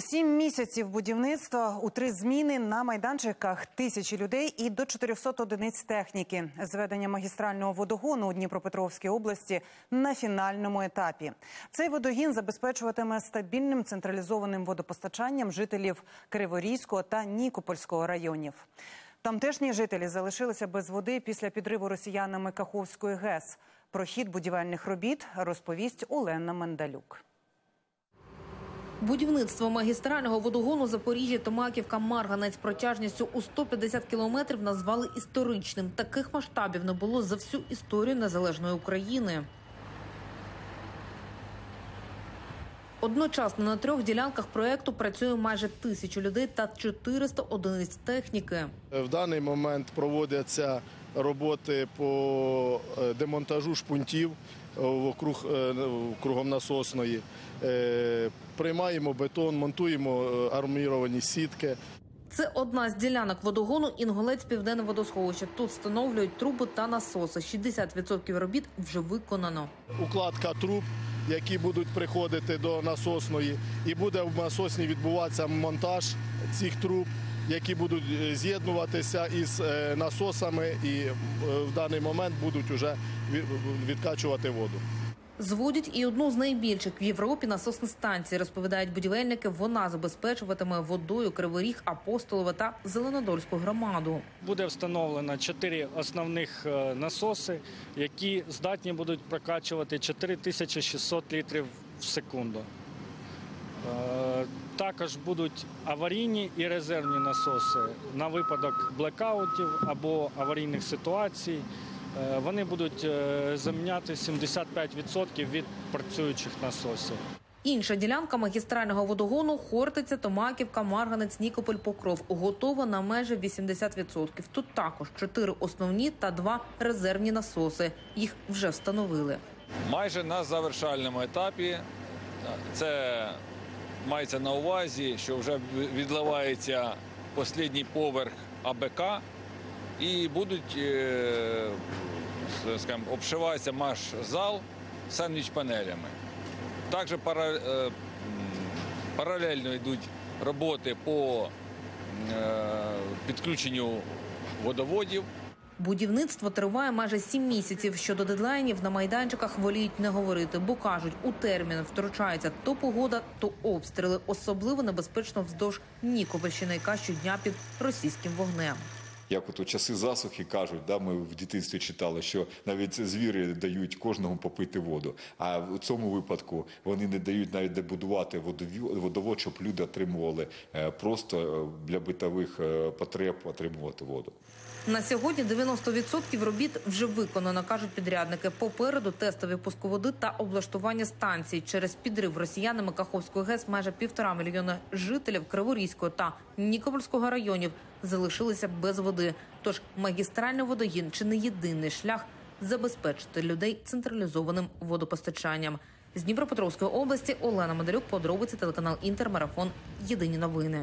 Сім місяців будівництва у три зміни на майданчиках тисячі людей і до 400 одиниць техніки. Зведення магістрального водогону у Дніпропетровській області на фінальному етапі. Цей водогін забезпечуватиме стабільним централізованим водопостачанням жителів Криворізького та Нікопольського районів. Тамтешні жителі залишилися без води після підриву росіянами Каховської ГЕС. Про хід будівельних робіт розповість Олена Мендалюк. Будівництво магістрального водогону Запоріжжя Томаківка Марганець протяжністю у 150 кілометрів назвали історичним. Таких масштабів не було за всю історію незалежної України. Одночасно на трьох ділянках проекту працює майже тисячу людей та 400 одиниць техніки. В даний момент проводяться роботи по демонтажу шпунтів е, вокруг, е, кругом насосної. Е, Приймаємо бетон, монтуємо арміровані сітки. Це одна з ділянок водогону Інголець Південне водосховище. Тут встановлюють труби та насоси. 60% робіт вже виконано. Укладка труб, які будуть приходити до насосної, і буде в насосні відбуватися монтаж цих труб, які будуть е, з'єднуватися із е, насосами і е, в даний момент будуть вже відкачувати воду. Зводять і одну з найбільших в Європі насосних станцій, розповідають будівельники. Вона забезпечуватиме водою Криворіг, Апостолове та Зеленодольську громаду. Буде встановлено чотири основних насоси, які здатні будуть прокачувати 4600 літрів в секунду. Також будуть аварійні і резервні насоси на випадок блекаутів або аварійних ситуацій. Е, Вони будуть е, заміняти 75% від працюючих насосів. Інша ділянка магістрального водогону Хортиця, Томаківка, Марганець, Нікополь, Покров готова на майже 80%. Тут також чотири основні та два резервні насоси. Їх вже встановили. майже на завершальному етапі. Це мається на увазі, що вже відливається останній поверх АБК і будуть е, скажімо, обшиватися наш зал сандвіч-панелями. Також пара, е, паралельно йдуть роботи по е, підключенню водоводів. Будівництво триває майже сім місяців. Щодо дедлайнів на майданчиках воліють не говорити, бо кажуть, у термін втручається то погода, то обстріли. Особливо небезпечно вздовж Нікопольщини, яка щодня під російським вогнем. Як от у часи засухи кажуть, да, ми в дитинстві читали, що навіть звірі дають кожному попити воду. А в цьому випадку вони не дають навіть добудувати водовод, щоб люди отримували е, просто е, для битових е, потреб отримувати воду. На сьогодні 90% робіт вже виконано, кажуть підрядники. Попереду тестові пусководи та облаштування станцій. Через підрив росіянами Каховської ГЕС майже півтора мільйона жителів Криворізького та Нікопольського районів залишилися без води. Тож магістральний водогін чи не єдиний шлях забезпечити людей централізованим водопостачанням. З Дніпропетровської області Олена Медалюк, подробиці телеканал Інтермарафон. Єдині новини.